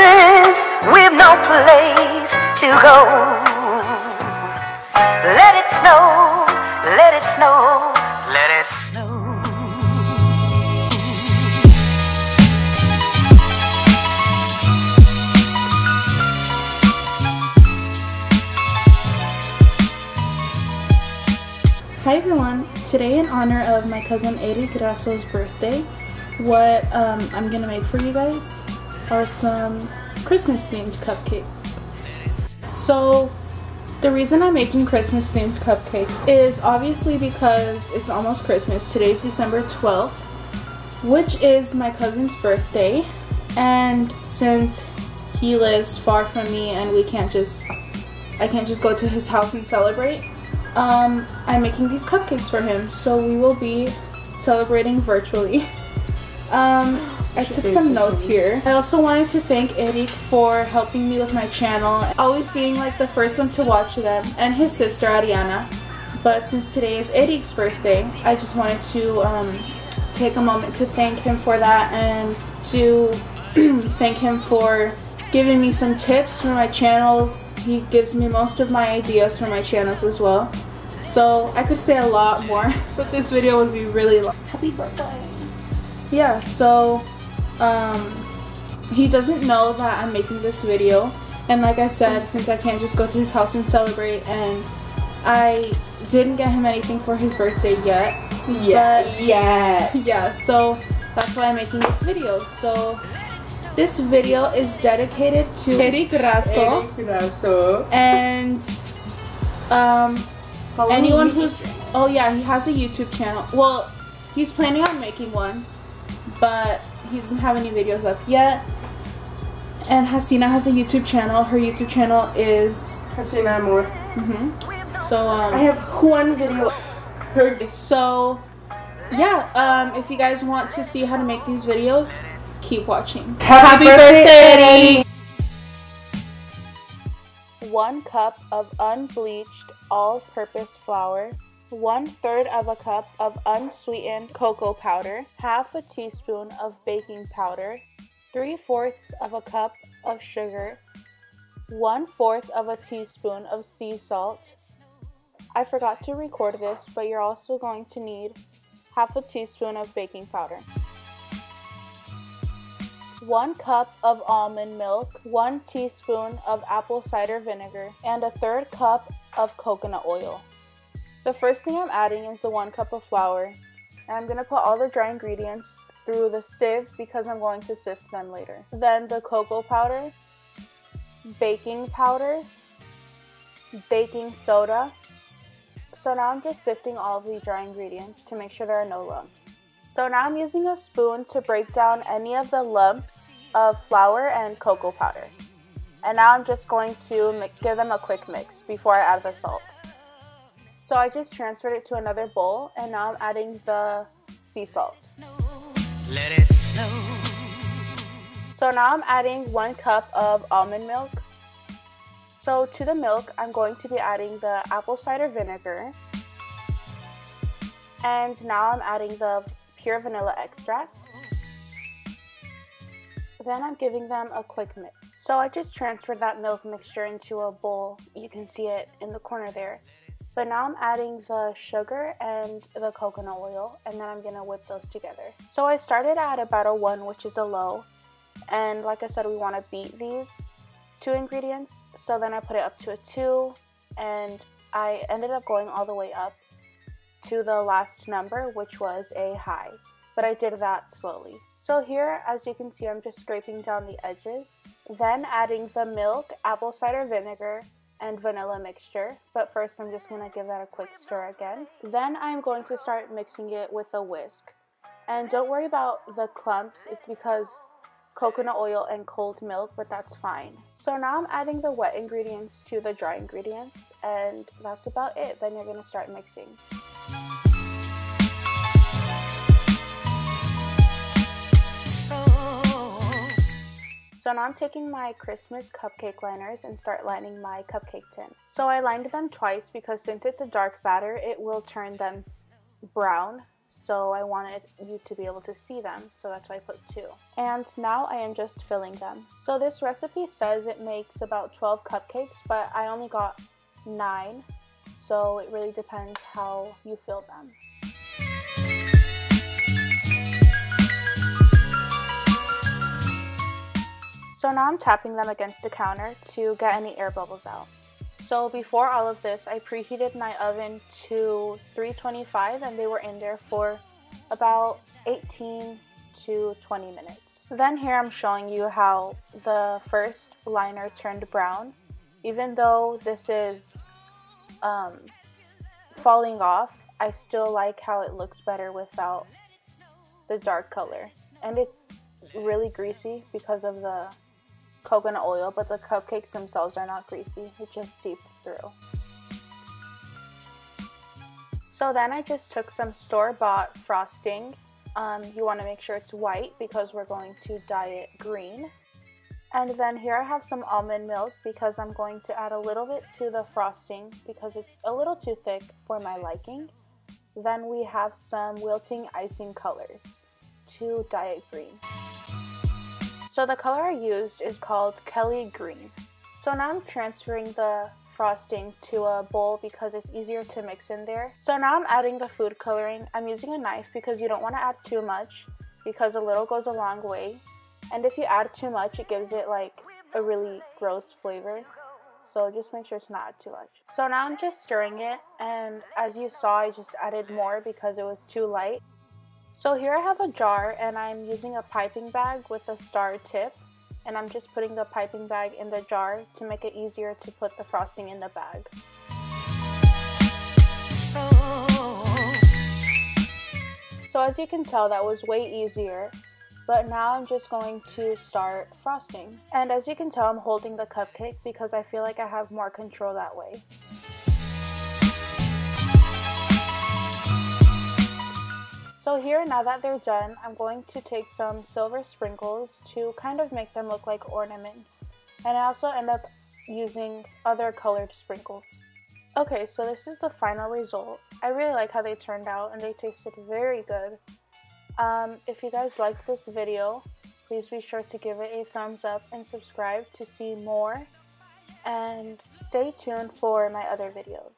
places we've no place to go. Let it snow, let it snow, let it snow. Hi everyone! Today, in honor of my cousin Erik Grasso's birthday, what um, I'm gonna make for you guys are some Christmas themed cupcakes. So, the reason I'm making Christmas themed cupcakes is obviously because it's almost Christmas. Today's December 12th, which is my cousin's birthday, and since he lives far from me and we can't just I can't just go to his house and celebrate um, I'm making these cupcakes for him, so we will be celebrating virtually. Um, I took some notes here. I also wanted to thank Erik for helping me with my channel, always being like the first one to watch them, and his sister Ariana. But since today is Erik's birthday, I just wanted to um, take a moment to thank him for that and to thank him for giving me some tips for my channels. He gives me most of my ideas for my channels as well. So I could say a lot more, but this video would be really long. Happy birthday! Yeah, so um, he doesn't know that I'm making this video. And like I said, since I can't just go to his house and celebrate and I didn't get him anything for his birthday yet. Yeah, yeah. Yeah, so that's why I'm making this video. So this video is dedicated to Erik Raso So, and um, follow anyone who's oh yeah he has a youtube channel well he's planning on making one but he doesn't have any videos up yet and hasina has a youtube channel her youtube channel is Hasina Amor. mhm. so um I have one video. So yeah um if you guys want to see how to make these videos keep watching Happy birthday, Eddie. one cup of unbleached all-purpose flour, one third of a cup of unsweetened cocoa powder, half a teaspoon of baking powder, three fourths of a cup of sugar, one fourth of a teaspoon of sea salt. I forgot to record this, but you're also going to need half a teaspoon of baking powder. 1 cup of almond milk, 1 teaspoon of apple cider vinegar, and a third cup of coconut oil. The first thing I'm adding is the 1 cup of flour, and I'm going to put all the dry ingredients through the sieve because I'm going to sift them later. Then the cocoa powder, baking powder, baking soda. So now I'm just sifting all of the dry ingredients to make sure there are no lumps. So now I'm using a spoon to break down any of the lumps of flour and cocoa powder. And now I'm just going to give them a quick mix before I add the salt. So I just transferred it to another bowl and now I'm adding the sea salt. Let it snow. So now I'm adding one cup of almond milk. So to the milk, I'm going to be adding the apple cider vinegar. And now I'm adding the pure vanilla extract. Then I'm giving them a quick mix. So I just transferred that milk mixture into a bowl. You can see it in the corner there. But now I'm adding the sugar and the coconut oil, and then I'm gonna whip those together. So I started at about a one, which is a low. And like I said, we wanna beat these two ingredients. So then I put it up to a two, and I ended up going all the way up to the last number, which was a high. But I did that slowly. So here, as you can see, I'm just scraping down the edges. Then adding the milk, apple cider vinegar, and vanilla mixture. But first, I'm just gonna give that a quick stir again. Then I'm going to start mixing it with a whisk. And don't worry about the clumps, it's because coconut oil and cold milk, but that's fine. So now I'm adding the wet ingredients to the dry ingredients, and that's about it. Then you're gonna start mixing. So now I'm taking my Christmas cupcake liners and start lining my cupcake tin. So I lined them twice because since it's a dark batter, it will turn them brown. so I wanted you to be able to see them, so that's why I put two. And now I am just filling them. So this recipe says it makes about 12 cupcakes, but I only got nine, so it really depends how you fill them. So now I'm tapping them against the counter to get any air bubbles out. So before all of this, I preheated my oven to 325 and they were in there for about 18 to 20 minutes. Then here I'm showing you how the first liner turned brown. Even though this is um, falling off, I still like how it looks better without the dark color. And it's really greasy because of the coconut oil, but the cupcakes themselves are not greasy. It just seeped through. So then I just took some store-bought frosting. Um, you want to make sure it's white because we're going to dye it green. And then here I have some almond milk because I'm going to add a little bit to the frosting because it's a little too thick for my liking. Then we have some Wilton icing colors to dye it green. So the color I used is called Kelly Green. So now I'm transferring the frosting to a bowl because it's easier to mix in there. So now I'm adding the food coloring. I'm using a knife because you don't want to add too much because a little goes a long way. And if you add too much, it gives it like a really gross flavor. So just make sure to not too much. So now I'm just stirring it and as you saw, I just added more because it was too light. So here I have a jar and I'm using a piping bag with a star tip and I'm just putting the piping bag in the jar to make it easier to put the frosting in the bag. So, so as you can tell that was way easier but now I'm just going to start frosting. And as you can tell I'm holding the cupcake because I feel like I have more control that way. So here, now that they're done, I'm going to take some silver sprinkles to kind of make them look like ornaments. And I also end up using other colored sprinkles. Okay, so this is the final result. I really like how they turned out and they tasted very good. Um, if you guys liked this video, please be sure to give it a thumbs up and subscribe to see more. And stay tuned for my other videos.